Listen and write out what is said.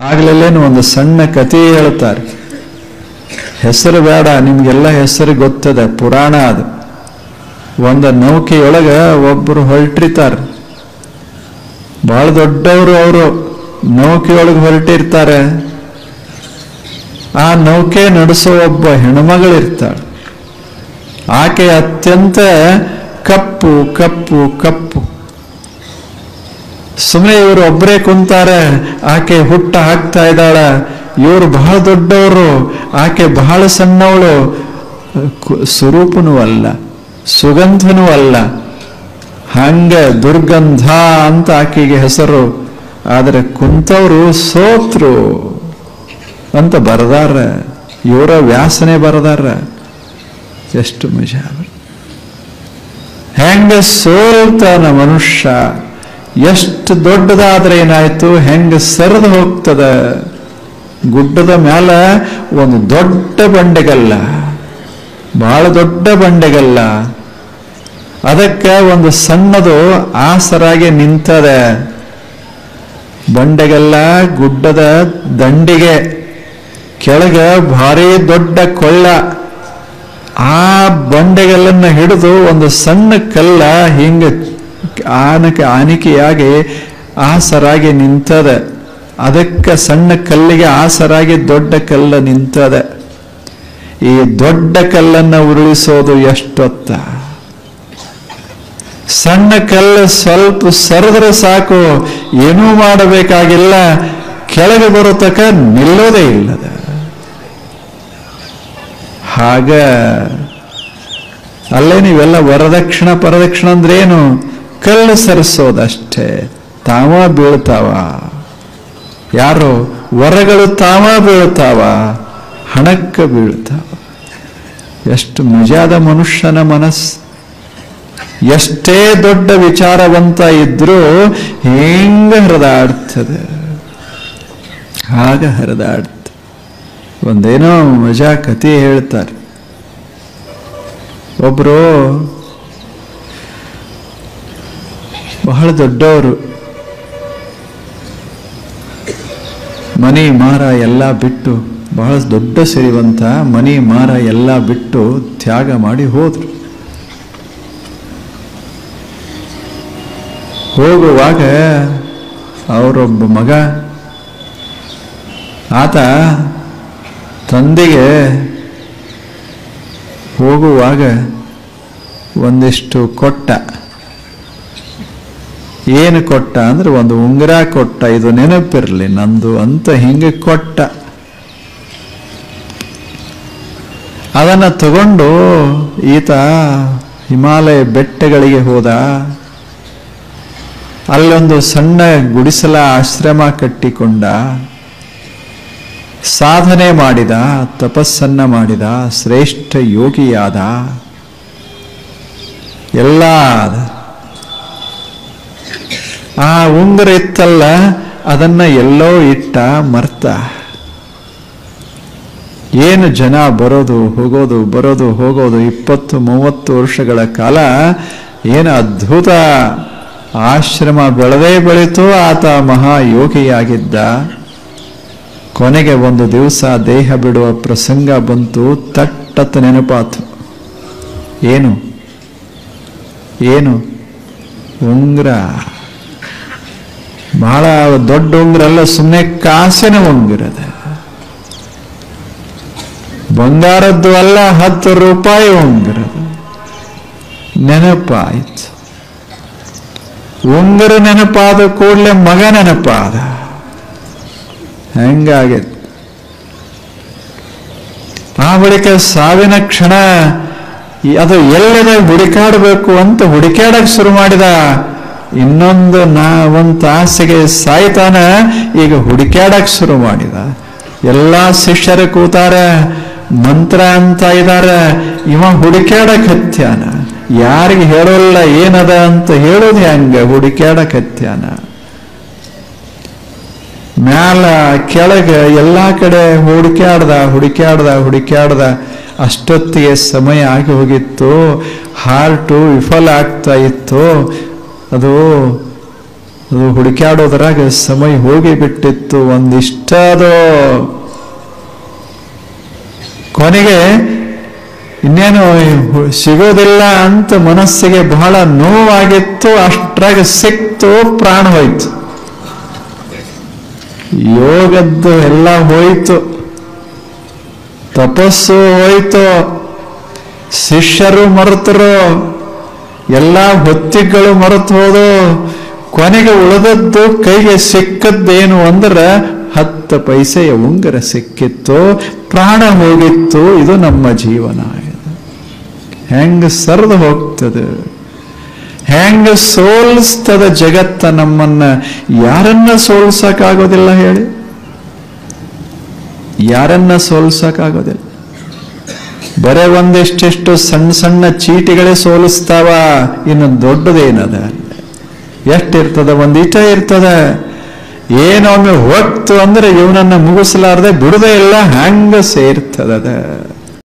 ಆಗ್ಲೇನು ಒಂದು ಸಣ್ಣ ಕಥೆ ಹೇಳ್ತಾರೆ ಹೆಸರು ಬೇಡ, ನಿಮ್ಗೆಲ್ಲ ಹೆಸರು ಗೊತ್ತದ, ಪುರಾಣ ಅದು. ಒಂದು ನೌಕೆಯೊಳಗ ಒಬ್ಬರು ಹೊರಟಿರ್ತಾರೆ. ಬಹಳ ದೊಡ್ಡವರು ಅವರು, ನೌಕೆಯೊಳಗೆ ಹೊರಟಿರ್ತಾರೆ. ಆ ನೌಕೆ ನಡೆಸೋ ಒಬ್ಬ ಹೆಣ್ಮಗಳಿರ್ತಾಳೆ. ಆಕೆ ಅತ್ಯಂತ ಕಪ್ಪು ಕಪ್ಪು ಕಪ್ಪು. ಸುಮ್ಮನೆ ಇವರು ಒಬ್ಬರೇ ಕುಂತಾರೆ, ಆಕೆ ಹುಟ್ಟ ಹಾಕ್ತಾ ಇದ್ದಾಳೆ. ಇವರು ಬಹಳ ದೊಡ್ಡವರು, ಆಕೆ ಬಹಳ ಸಣ್ಣವಳು. ಸ್ವರೂಪನೂ ಅಲ್ಲ, ಸುಗಂಧನೂ ಅಲ್ಲ. ಹಂಗ ದುರ್ಗಂಧ ಅಂತ ಆಕೆಗೆ ಹೆಸರು. ಆದರೆ ಕುಂತವರು ಸೋತ್ರು ಅಂತ ಬರದಾರ ಇವರ ವ್ಯಾಸನೆ ಬರದಾರ ಎಷ್ಟು ಮಜಾ. ಹೆಂಗೆ ಸೋಲ್ತಾನ ಮನುಷ್ಯ. ಎಷ್ಟು ದೊಡ್ಡದಾದ್ರೆ ಏನಾಯ್ತು? ಹೆಂಗೆ ಸರಿದು ಹೋಗ್ತದ? ಗುಡ್ಡದ ಮ್ಯಾಲ ಒಂದು ದೊಡ್ಡ ಬಂಡೆಗಲ್ಲ. ಬಹಳ ದೊಡ್ಡ ಬಂಡೆಗಲ್ಲ. ಅದಕ್ಕೆ ಒಂದು ಸಣ್ಣದು ಆಸರಾಗಿ ನಿಂತದೆ. ಬಂಡೆಗಲ್ಲ ಗುಡ್ಡದ ದಂಡಿಗೆ, ಕೆಳಗೆ ಭಾರಿ ದೊಡ್ಡ ಕೊಳ್ಳ. ಆ ಬಂಡೆಗಲ್ಲನ್ನ ಹಿಡಿದು ಒಂದು ಸಣ್ಣ ಕಲ್ಲ ಹಿಂಗ ಆನಕ ಆನಿಕೆಯಾಗಿ ಆಸರಾಗಿ ನಿಂತದ. ಅದಕ್ಕೆ ಸಣ್ಣ ಕಲ್ಲಿಗೆ ಆಸರಾಗಿ ದೊಡ್ಡ ಕಲ್ಲ ನಿಂತದ. ಈ ದೊಡ್ಡ ಕಲ್ಲನ್ನ ಉರುಳಿಸೋದು ಎಷ್ಟೊತ್ತ. ಸಣ್ಣ ಕಲ್ಲು ಸ್ವಲ್ಪ ಸರಿದ್ರೆ ಸಾಕು, ಏನೂ ಮಾಡಬೇಕಾಗಿಲ್ಲ. ಕೆಳಗೆ ಬರೋ ನಿಲ್ಲೋದೇ ಇಲ್ಲದ. ಹಾಗ, ಅಲ್ಲೇ ನೀವೆಲ್ಲ ವರದಕ್ಷಿಣ ಪರದಕ್ಷಿಣ ಅಂದ್ರೇನು? ಕಲ್ಲು ಸರಿಸೋದಷ್ಟೇ. ತಾವ ಬೀಳ್ತಾವ. ಯಾರು ವರಗಳು ತಾವ ಬೀಳ್ತಾವ, ಹಣಕ್ಕೆ ಬೀಳ್ತಾವ. ಎಷ್ಟು ಮಜಾದ ಮನುಷ್ಯನ ಮನಸ್ಸು ಎಷ್ಟೇ ದೊಡ್ಡ ವಿಚಾರವಂತ ಇದ್ರೂ ಹೆಂಗ ಹರಿದಾಡ್ತದೆ. ಆಗ ಹರಿದಾಡ್ತ ಒಂದೇನೋ ಮಜಾ ಕಥೆ ಹೇಳ್ತಾರೆ. ಒಬ್ರು ಬಹಳ ದೊಡ್ಡವರು. ಮನಿ ಮಾರ ಎಲ್ಲ ಬಿಟ್ಟು ಬಹಳ ದೊಡ್ಡ ಸಿರಿವಂತ ಮನಿ ಮಾರ ಎಲ್ಲ ಬಿಟ್ಟು ತ್ಯಾಗ ಮಾಡಿ ಹೋದರು. ಹೋಗುವಾಗ ಅವರೊಬ್ಬ ಮಗ, ಆತ ತಂದೆಗೆ ಹೋಗುವಾಗ ಒಂದಿಷ್ಟು ಕೊಟ್ಟ. ಏನು ಕೊಟ್ಟ ಅಂದ್ರೆ ಒಂದು ಉಂಗುರ ಕೊಟ್ಟ, ಇದು ನೆನಪಿರಲಿ, ನಂದು ಅಂತ ಹಿಂಗೆ ಕೊಟ್ಟ. ಅದನ್ನ ತಗೊಂಡು ಈತ ಹಿಮಾಲಯ ಬೆಟ್ಟಗಳಿಗೆ ಹೋದ. ಅಲ್ಲೊಂದು ಸಣ್ಣ ಗುಡಿಸಲ ಆಶ್ರಮ ಕಟ್ಟಿಕೊಂಡ. ಸಾಧನೆ ಮಾಡಿದ, ತಪಸ್ಸನ್ನ ಮಾಡಿದ, ಶ್ರೇಷ್ಠ ಯೋಗಿಯಾದ. ಎಲ್ಲ. ಆ ಉಂಗುರ ಇತ್ತಲ್ಲ, ಅದನ್ನ ಎಲ್ಲೋ ಇಟ್ಟ ಮರ್ತ. ಏನು ಜನ ಬರೋದು, ಹೋಗೋದು ಬರೋದು, ಹೋಗೋದು ಇಪ್ಪತ್ತು, ಮೂವತ್ತು ವರ್ಷಗಳ ಕಾಲ ಏನು ಅದ್ಭುತ. ಆಶ್ರಮ ಬೆಳೆದೇ ಬೆಳೀತು, ಆತ ಮಹಾಯೋಗಿಯಾಗಿದ್ದ. ಕೊನೆಗೆ ಒಂದು ದಿವಸ ದೇಹ ಬಿಡುವ ಪ್ರಸಂಗ ಬಂತು ತಟ್ಟತ್ತ ನೆನಪಾತು. ಏನು? ಏನು? ಉಂಗ್ರ. ಬಹಳ ದೊಡ್ಡ ಉಂಗ್ರಲ್ಲ ಸುಮ್ಮನೆ ಕಾಸಿನ ಉಂಗುರದ. ಬಂಗಾರದ್ದು ಅಲ್ಲ, ಹತ್ತು ರೂಪಾಯಿ ಉಂಗುರದ. ನೆನಪಾಯಿತು. ಉಂಗುರ ನೆನಪಾದ ಕೂಡಲೇ ಮಗ ನೆನಪಾದ. ಹೆಂಗಾಗಿತ್ತು ಆ ಬಳಿಕ ಸಾವಿನ ಕ್ಷಣ ಅದು ಎಲ್ಲದ ಹುಡುಕಾಡಬೇಕು ಅಂತ ಹುಡುಕಾಡಕ್ಕೆ ಶುರು ಮಾಡಿದ ಇನ್ನೊಂದು ನಾ ಒಂದು ತಾಸಿಗೆ ಸಾಯ್ತಾನ, ಈಗ ಹುಡುಕ್ಯಾಡಕ್ ಶುರು ಮಾಡಿದ. ಎಲ್ಲಾ ಶಿಷ್ಯರು ಕೂತಾರ, ಮಂತ್ರ ಅಂತ ಇದಾರ, ಇವ ಹುಡುಕಾಡಕ್ ಹತ್ಯಾನ. ಯಾರಿಗೆ ಹೇಳೋಲ್ಲ ಏನದ ಅಂತ ಹೇಳೋದು ಹೆಂಗ ಹುಡುಕಾಡಕ್ ಹತ್ಯಾನ. ಮ್ಯಾಲ ಕೆಳಗೆ ಎಲ್ಲಾ ಕಡೆ ಹುಡುಕ್ಯಾಡ್ದ ಹುಡುಕ್ಯಾಡ್ದ ಹುಡುಕ್ಯಾಡ್ದ, ಅಷ್ಟೊತ್ತಿಗೆ ಸಮಯ ಆಗಿ ಹೋಗಿತ್ತು, ಹಾರ್ಟು ವಿಫಲ ಆಗ್ತಾ ಇತ್ತು. ಅದು ಅದು ಹುಡುಕ್ಯಾಡೋದ್ರಾಗ ಸಮಯ ಹೋಗಿ ಬಿಟ್ಟಿತ್ತು, ಒಂದಿಷ್ಟಾದ. ಕೊನೆಗೆ, ಇನ್ನೇನು ಸಿಗೋದಿಲ್ಲ ಅಂತ ಮನಸ್ಸಿಗೆ ಬಹಳ ನೋವಾಗಿತ್ತು, ಅಷ್ಟ್ರಾಗ ಸಿಕ್ತು, ಪ್ರಾಣ ಹೋಯ್ತು. ಯೋಗದ್ದು ಎಲ್ಲ ಹೋಯ್ತು. ತಪಸ್ಸು ಹೋಯ್ತು. ಶಿಷ್ಯರು ಮರೆತರು. ಎಲ್ಲ ಹೊತ್ತಿಗಳು ಮರೆತು ಹೋದು, ಕೊನೆಗೆ ಉಳಿದದ್ದು ಕೈಗೆ ಸಿಕ್ಕದ್ದೇನು ಅಂದ್ರೆ, ಹತ್ತು ಪೈಸೆಯ ಉಂಗರ ಸಿಕ್ಕಿತ್ತು, ಪ್ರಾಣ ಹೋಗಿತ್ತು, ಇದು ನಮ್ಮ ಜೀವನ ಹೆಂಗ ಸರಿದು ಹೋಗ್ತದೆ? ಹೆಂಗ ಸೋಲಿಸ್ತದ ಜಗತ್ತ ನಮ್ಮನ್ನ? ಯಾರನ್ನ ಸೋಲ್ಸಕ್ಕಾಗೋದಿಲ್ಲ ಹೇಳಿ? ಯಾರನ್ನ ಸೋಲ್ಸಕ್ಕಾಗೋದಿಲ್ಲ? ಬರೇ ಒಂದಿಷ್ಟಿಷ್ಟು ಸಣ್ಣ ಸಣ್ಣ ಚೀಟಿಗಳೇ ಸೋಲಿಸ್ತಾವ. ಇನ್ನು ದೊಡ್ಡದೇನದ? ಎಷ್ಟಿರ್ತದ? ಒಂದಿಟ ಇರ್ತದ. ಏನೊಮ್ಮೆ ಹೊತ್ತು ಅಂದ್ರೆ ಇವನನ್ನ ಮುಗಿಸಲಾರ್ದೆ ಬಿಡದೇ ಇಲ್ಲ. ಹ್ಯಾಂಗ ಸೇರ್ತದ